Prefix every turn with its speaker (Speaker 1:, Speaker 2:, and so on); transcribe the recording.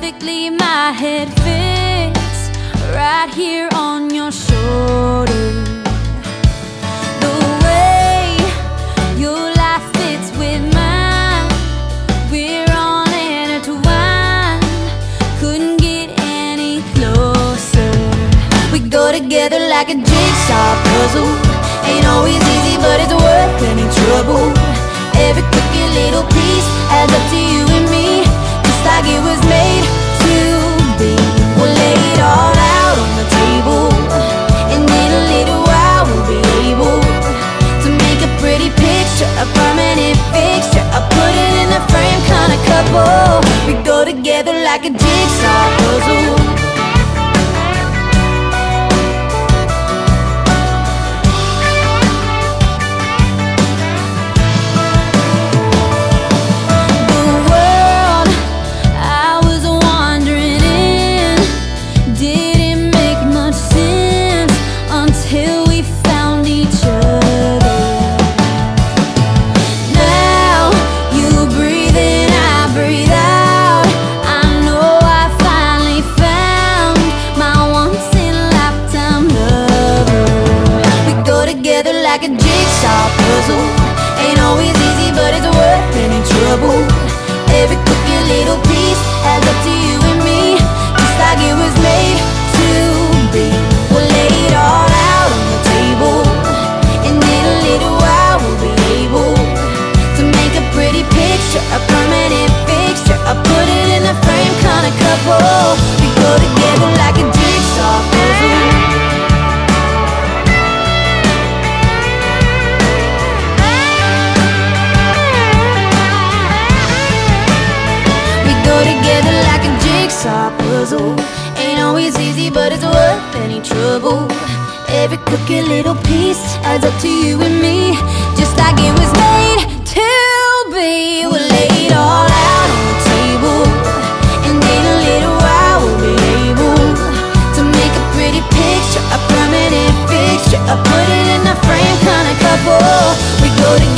Speaker 1: perfectly my head fits Right here on your shoulder The way your life fits with mine We're on intertwined Couldn't get any closer. We go together like a jigsaw puzzle. Ain't always easy but it's worth any trouble. together like a jigsaw puzzle. like a jigsaw puzzle. Ain't always easy, but it's worth any trouble. piece puzzle. Ain't always easy, but it's worth any trouble. Every crooked little piece adds up to you and me. Just like it was made to be. We'll lay it all out on the table. And in a little while we'll be able To make a pretty picture, a permanent fixture I put it in a frame, kinda couple. We go together